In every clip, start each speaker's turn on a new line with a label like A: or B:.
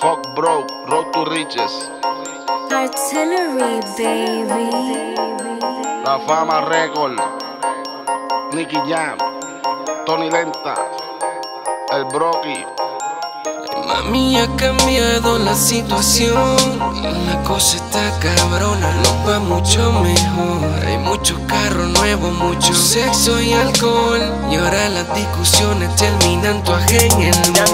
A: Fuck broke, road to riches.
B: Artillery, baby.
A: La fama record. Nicky Jam. Tony Lenta. El Brocky.
C: Mami, ha cambiado la situación. La cosa está cabrona, no va mucho mejor. Hay muchos carros nuevos, mucho sexo y alcohol. Y ahora las discusiones terminan tu en el
D: Ya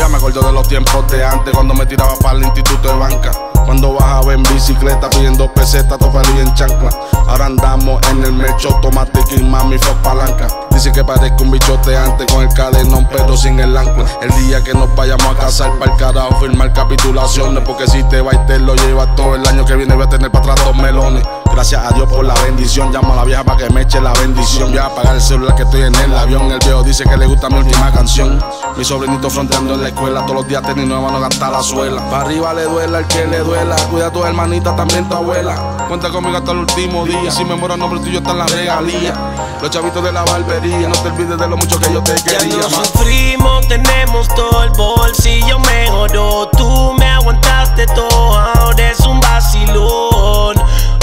A: Todavía me acuerdo de los tiempos de antes cuando me tiraba para el instituto de banca. Cuando bajaba en bicicleta pidiendo pesetas, todo feliz en chancla. Ahora andamos en el mecho automático y mami fue palanca. Dice que parezco un bichote antes con el cadenón, pero sin el ancla. El día que nos vayamos a casar para el carajo, firmar capitulaciones. Porque si te va y te lo lleva todo el año que viene, voy a tener para atrás dos melones. Gracias a Dios por la bendición. Llamo a la vieja para que me eche la bendición. Voy a apagar el celular que estoy en el avión. El viejo dice que le gusta mi última canción. Mi sobrinito fronteando en la escuela. Todos los días tenis nueva, no gasta la suela. Para arriba le duela el que le duela. Cuida a tu hermanita, también tu abuela. Cuenta conmigo hasta el último día. Si me muero, el nombre tuyo está en la regalía. Los chavitos de la barbería. No te olvides de lo mucho que yo te
D: Ya
A: quería.
D: no
A: ma.
D: sufrimos, tenemos todo el bolsillo mejoró. Tú me aguantaste todo, ahora es un vacilón.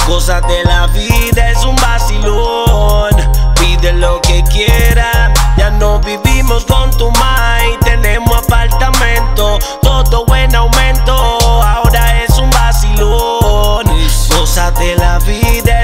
D: Cosas de la vida es un vacilón. Pide lo que quiera. Ya no vivimos con tu mai, tenemos apartamento, todo en aumento. Ahora es un vacilón. Cosas de la vida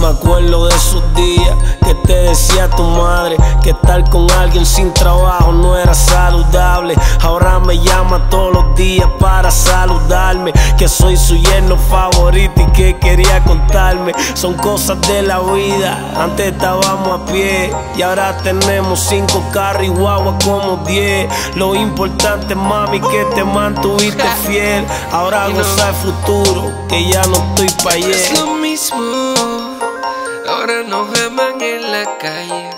D: Me acuerdo de esos días que te decía tu madre que estar con alguien sin trabajo no era saludable. Ahora me llama todos los días para saludarme, que soy su yerno favorito y que quería contarme. Son cosas de la vida. Antes estábamos a pie y ahora tenemos cinco carros y guagua como diez. Lo importante, mami, que te mantuviste fiel. Ahora goza el futuro, que ya no estoy pa' ayer.
C: Es lo mismo, calle.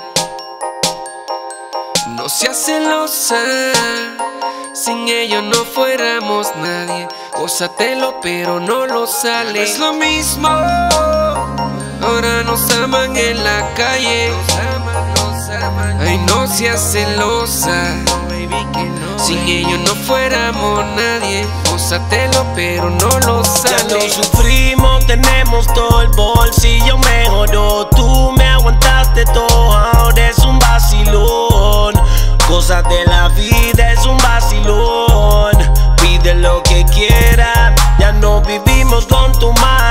C: No seas celosa, sin ellos no fuéramos nadie. Gózatelo, pero no lo sale. Es lo mismo, ahora nos aman en la calle. Ay, no seas celosa. Sin ellos no fuéramos nadie. Gózatelo, pero no lo
D: Ya no
C: sale.
D: sufrimos, tenemos todo el bolsillo mejoró. Tú todo es un vacilón. Cosas de la vida es un vacilón. Pide lo que quieras, ya no vivimos con tu madre.